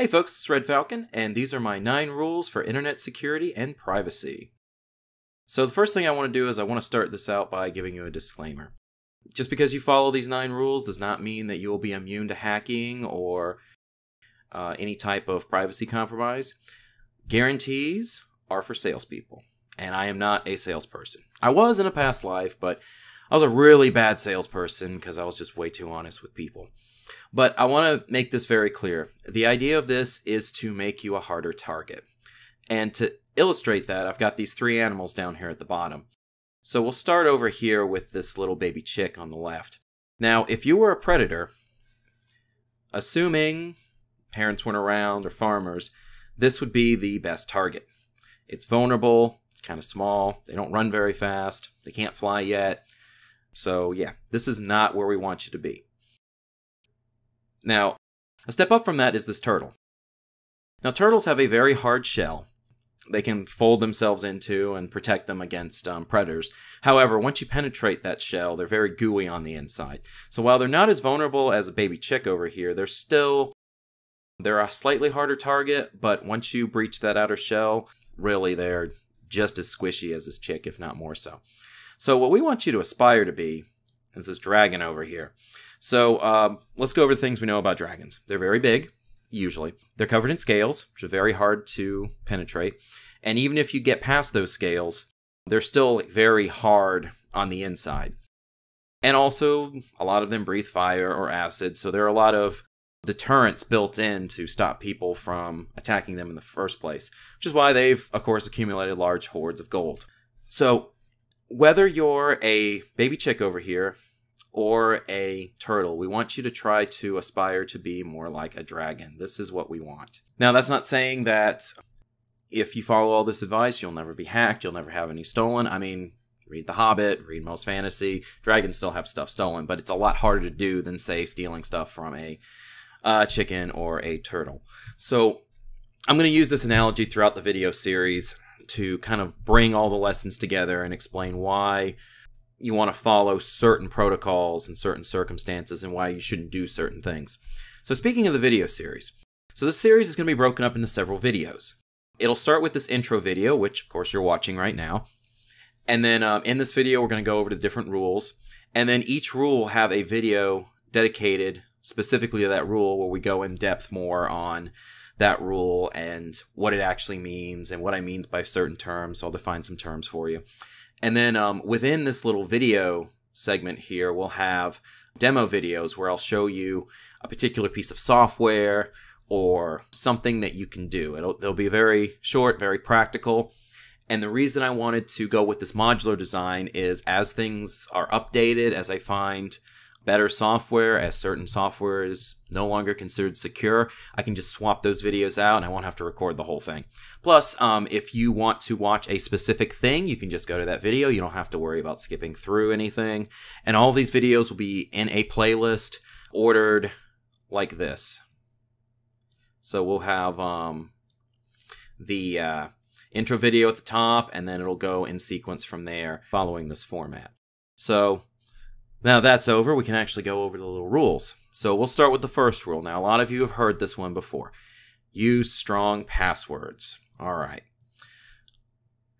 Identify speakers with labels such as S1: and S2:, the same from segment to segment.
S1: Hey folks, it's Red Falcon, and these are my 9 rules for internet security and privacy. So the first thing I want to do is I want to start this out by giving you a disclaimer. Just because you follow these 9 rules does not mean that you will be immune to hacking or uh, any type of privacy compromise. Guarantees are for salespeople, and I am not a salesperson. I was in a past life, but I was a really bad salesperson because I was just way too honest with people. But I want to make this very clear. The idea of this is to make you a harder target. And to illustrate that, I've got these three animals down here at the bottom. So we'll start over here with this little baby chick on the left. Now, if you were a predator, assuming parents weren't around or farmers, this would be the best target. It's vulnerable, it's kind of small, they don't run very fast, they can't fly yet. So, yeah, this is not where we want you to be. Now, a step up from that is this turtle. Now, turtles have a very hard shell. They can fold themselves into and protect them against um, predators. However, once you penetrate that shell, they're very gooey on the inside. So while they're not as vulnerable as a baby chick over here, they're still they're a slightly harder target. But once you breach that outer shell, really they're just as squishy as this chick, if not more so. So what we want you to aspire to be is this dragon over here. So um, let's go over the things we know about dragons. They're very big, usually. They're covered in scales, which are very hard to penetrate. And even if you get past those scales, they're still very hard on the inside. And also, a lot of them breathe fire or acid, so there are a lot of deterrents built in to stop people from attacking them in the first place, which is why they've, of course, accumulated large hoards of gold. So, whether you're a baby chick over here or a turtle. We want you to try to aspire to be more like a dragon. This is what we want. Now, that's not saying that if you follow all this advice, you'll never be hacked, you'll never have any stolen. I mean, read The Hobbit, read most fantasy. Dragons still have stuff stolen, but it's a lot harder to do than, say, stealing stuff from a uh, chicken or a turtle. So, I'm going to use this analogy throughout the video series to kind of bring all the lessons together and explain why you want to follow certain protocols in certain circumstances and why you shouldn't do certain things. So, speaking of the video series, so this series is going to be broken up into several videos. It'll start with this intro video, which of course you're watching right now. And then um, in this video, we're going to go over the different rules. And then each rule will have a video dedicated specifically to that rule where we go in depth more on that rule and what it actually means and what I means by certain terms. So I'll define some terms for you. And then um, within this little video segment here, we'll have demo videos where I'll show you a particular piece of software or something that you can do. It'll, they'll be very short, very practical. And the reason I wanted to go with this modular design is as things are updated, as I find better software as certain software is no longer considered secure, I can just swap those videos out and I won't have to record the whole thing. Plus, um, if you want to watch a specific thing, you can just go to that video. You don't have to worry about skipping through anything. And all these videos will be in a playlist ordered like this. So we'll have um, the uh, intro video at the top, and then it'll go in sequence from there following this format. So now that's over, we can actually go over the little rules. So we'll start with the first rule. Now, a lot of you have heard this one before. Use strong passwords. All right.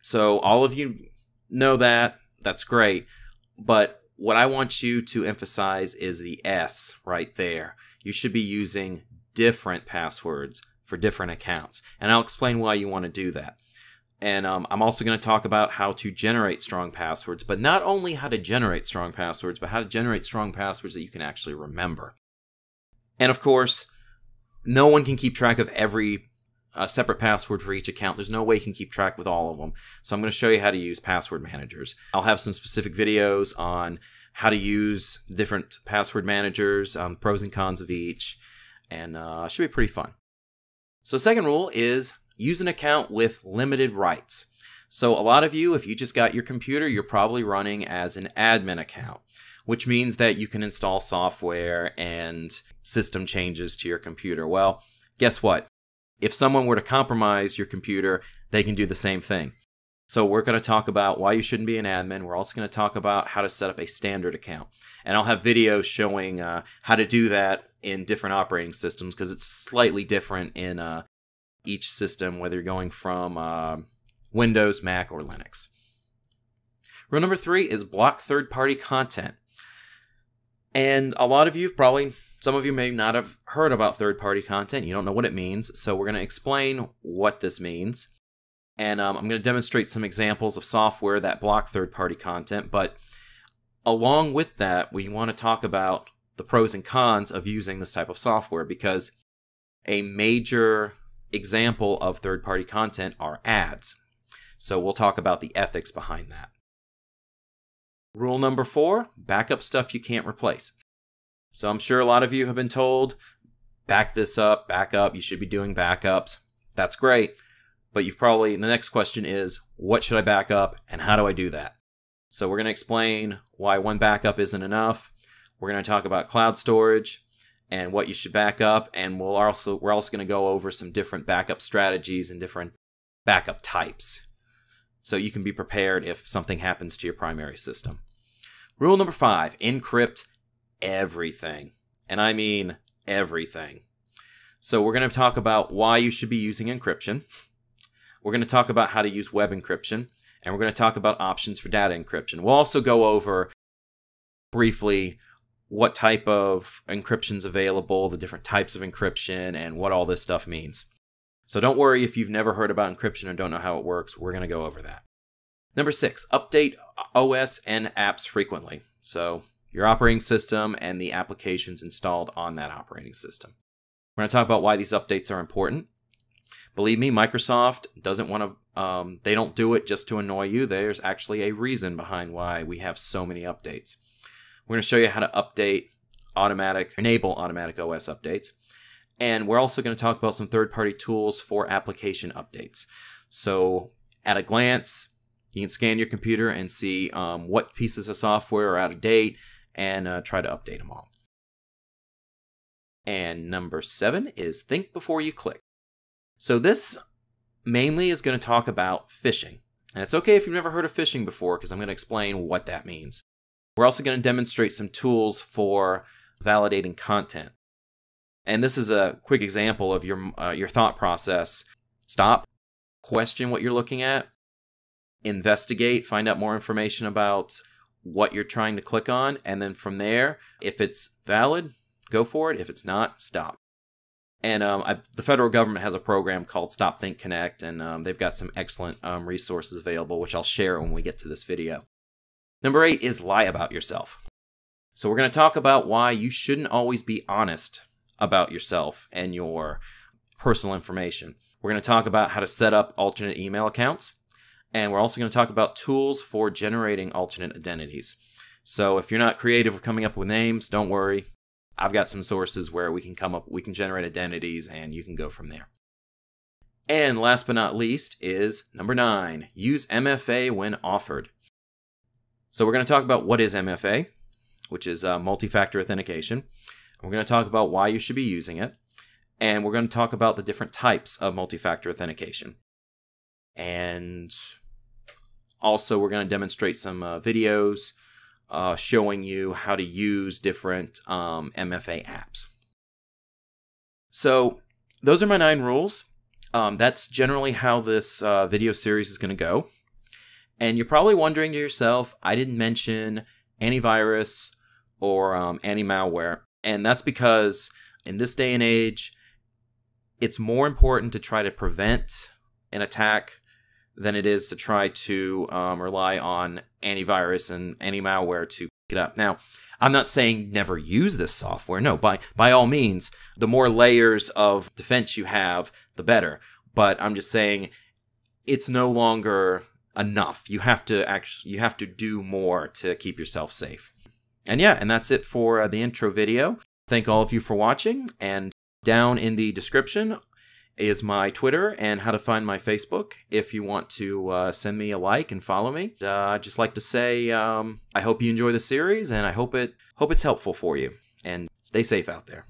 S1: So all of you know that. That's great. But what I want you to emphasize is the S right there. You should be using different passwords for different accounts. And I'll explain why you want to do that. And um, I'm also going to talk about how to generate strong passwords, but not only how to generate strong passwords, but how to generate strong passwords that you can actually remember. And of course, no one can keep track of every uh, separate password for each account. There's no way you can keep track with all of them. So I'm going to show you how to use password managers. I'll have some specific videos on how to use different password managers, um, pros and cons of each, and uh, should be pretty fun. So second rule is use an account with limited rights. So a lot of you, if you just got your computer, you're probably running as an admin account, which means that you can install software and system changes to your computer. Well, guess what? If someone were to compromise your computer, they can do the same thing. So we're going to talk about why you shouldn't be an admin. We're also going to talk about how to set up a standard account. And I'll have videos showing uh, how to do that in different operating systems because it's slightly different in uh, each system, whether you're going from uh, Windows, Mac, or Linux. Rule number three is block third party content. And a lot of you probably, some of you may not have heard about third party content. You don't know what it means. So we're going to explain what this means and um, I'm going to demonstrate some examples of software that block third-party content. But along with that, we want to talk about the pros and cons of using this type of software because a major example of third-party content are ads. So we'll talk about the ethics behind that. Rule number four, backup stuff you can't replace. So I'm sure a lot of you have been told, back this up, back up, you should be doing backups. That's great but you've probably the next question is what should I back up and how do I do that? So we're going to explain why one backup isn't enough. We're going to talk about cloud storage and what you should back up and we'll also we're also going to go over some different backup strategies and different backup types. So you can be prepared if something happens to your primary system. Rule number 5, encrypt everything. And I mean everything. So we're going to talk about why you should be using encryption. We're going to talk about how to use web encryption, and we're going to talk about options for data encryption. We'll also go over briefly what type of encryption is available, the different types of encryption, and what all this stuff means. So don't worry if you've never heard about encryption or don't know how it works, we're going to go over that. Number six, update OS and apps frequently. So your operating system and the applications installed on that operating system. We're going to talk about why these updates are important. Believe me, Microsoft doesn't want to, um, they don't do it just to annoy you. There's actually a reason behind why we have so many updates. We're going to show you how to update automatic, enable automatic OS updates. And we're also going to talk about some third party tools for application updates. So, at a glance, you can scan your computer and see um, what pieces of software are out of date and uh, try to update them all. And number seven is think before you click. So this mainly is going to talk about phishing. And it's okay if you've never heard of phishing before because I'm going to explain what that means. We're also going to demonstrate some tools for validating content. And this is a quick example of your uh, your thought process. Stop, question what you're looking at, investigate, find out more information about what you're trying to click on, and then from there, if it's valid, go for it. If it's not, stop. And um, I, the federal government has a program called Stop Think Connect, and um, they've got some excellent um, resources available, which I'll share when we get to this video. Number eight is lie about yourself. So we're going to talk about why you shouldn't always be honest about yourself and your personal information. We're going to talk about how to set up alternate email accounts, and we're also going to talk about tools for generating alternate identities. So if you're not creative with coming up with names, don't worry. I've got some sources where we can come up, we can generate identities, and you can go from there. And last but not least is number nine use MFA when offered. So we're going to talk about what is MFA, which is uh, multi factor authentication. We're going to talk about why you should be using it. And we're going to talk about the different types of multi factor authentication. And also, we're going to demonstrate some uh, videos uh, showing you how to use different um, MFA apps. So those are my nine rules. Um, that's generally how this uh, video series is going to go. And you're probably wondering to yourself, I didn't mention antivirus or um, anti malware. And that's because in this day and age, it's more important to try to prevent an attack than it is to try to um, rely on antivirus and anti malware to pick it up. Now, I'm not saying never use this software. No, by by all means, the more layers of defense you have, the better. But I'm just saying it's no longer enough. You have to actually you have to do more to keep yourself safe. And yeah, and that's it for uh, the intro video. Thank all of you for watching and down in the description is my Twitter and how to find my Facebook if you want to uh, send me a like and follow me. Uh, I'd just like to say um, I hope you enjoy the series and I hope it hope it's helpful for you and stay safe out there.